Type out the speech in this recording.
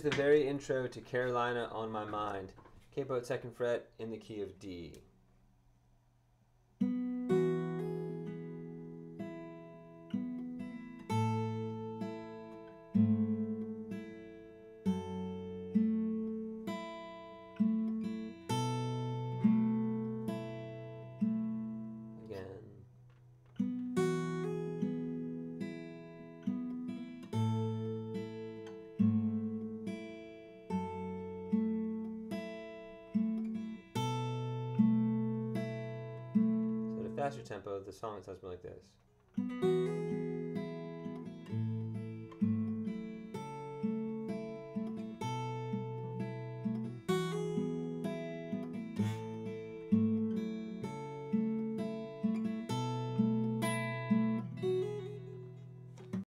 Here's the very intro to Carolina in My Mind. Capo second fret in the key of D. faster tempo, the song sounds more like this.